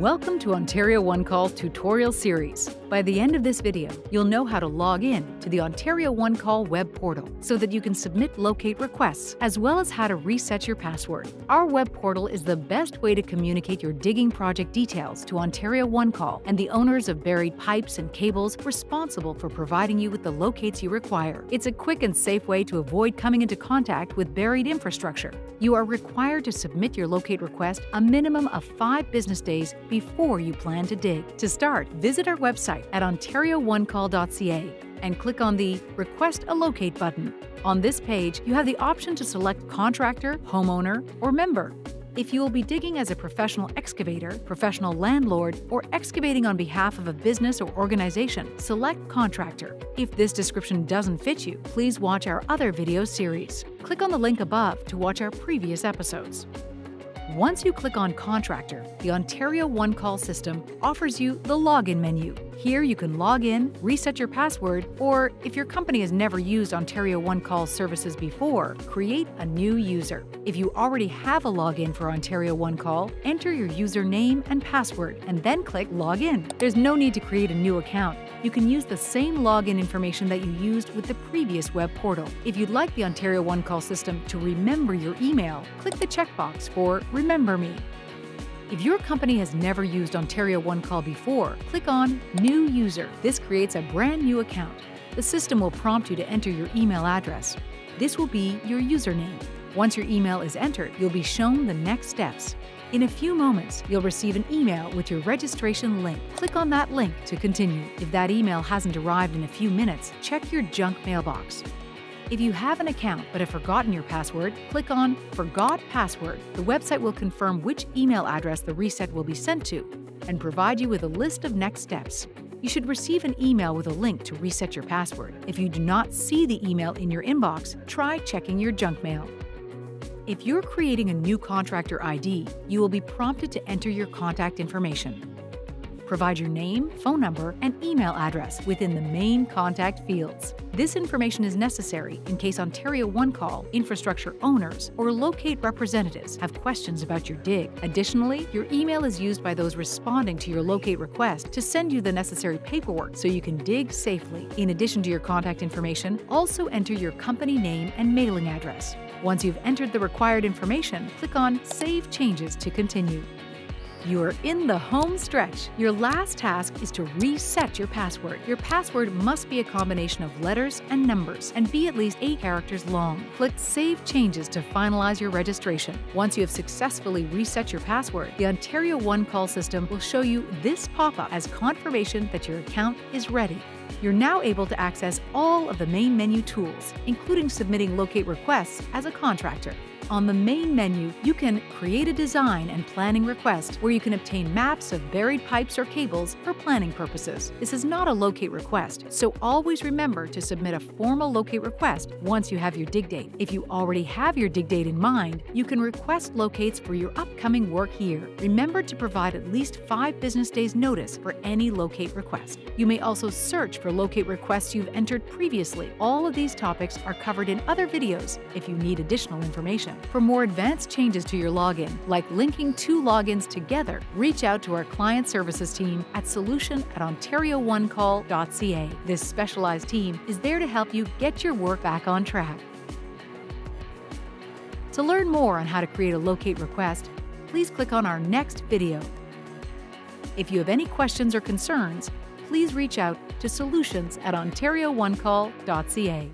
Welcome to Ontario One Call's tutorial series. By the end of this video, you'll know how to log in to the Ontario One Call web portal so that you can submit locate requests, as well as how to reset your password. Our web portal is the best way to communicate your digging project details to Ontario One Call and the owners of buried pipes and cables responsible for providing you with the locates you require. It's a quick and safe way to avoid coming into contact with buried infrastructure. You are required to submit your locate request a minimum of five business days before you plan to dig. To start, visit our website at ontarioonecall.ca and click on the Request a Locate button. On this page, you have the option to select contractor, homeowner, or member. If you will be digging as a professional excavator, professional landlord, or excavating on behalf of a business or organization, select Contractor. If this description doesn't fit you, please watch our other video series. Click on the link above to watch our previous episodes. Once you click on Contractor, the Ontario One Call system offers you the Login menu. Here you can log in, reset your password, or if your company has never used Ontario One Call services before, create a new user. If you already have a login for Ontario One Call, enter your username and password and then click Login. There's no need to create a new account. You can use the same login information that you used with the previous web portal. If you'd like the Ontario One Call system to remember your email, click the checkbox for Remember Me. If your company has never used Ontario One Call before, click on New User. This creates a brand new account. The system will prompt you to enter your email address. This will be your username. Once your email is entered, you'll be shown the next steps. In a few moments, you'll receive an email with your registration link. Click on that link to continue. If that email hasn't arrived in a few minutes, check your junk mailbox. If you have an account but have forgotten your password, click on Forgot Password. The website will confirm which email address the reset will be sent to and provide you with a list of next steps. You should receive an email with a link to reset your password. If you do not see the email in your inbox, try checking your junk mail. If you're creating a new contractor ID, you will be prompted to enter your contact information. Provide your name, phone number, and email address within the main contact fields. This information is necessary in case Ontario One Call, infrastructure owners, or locate representatives have questions about your dig. Additionally, your email is used by those responding to your locate request to send you the necessary paperwork so you can dig safely. In addition to your contact information, also enter your company name and mailing address. Once you've entered the required information, click on Save Changes to continue. You are in the home stretch. Your last task is to reset your password. Your password must be a combination of letters and numbers and be at least 8 characters long. Click Save Changes to finalize your registration. Once you have successfully reset your password, the Ontario One Call system will show you this pop-up as confirmation that your account is ready. You're now able to access all of the main menu tools, including submitting locate requests as a contractor. On the main menu, you can create a design and planning request where you can obtain maps of buried pipes or cables for planning purposes. This is not a locate request, so always remember to submit a formal locate request once you have your dig date. If you already have your dig date in mind, you can request locates for your upcoming work year. Remember to provide at least five business days notice for any locate request. You may also search for locate requests you've entered previously. All of these topics are covered in other videos if you need additional information. For more advanced changes to your login, like linking two logins together, reach out to our client services team at solution at ontarioonecall.ca. This specialized team is there to help you get your work back on track. To learn more on how to create a locate request, please click on our next video. If you have any questions or concerns, please reach out to solutions at ontarioonecall.ca.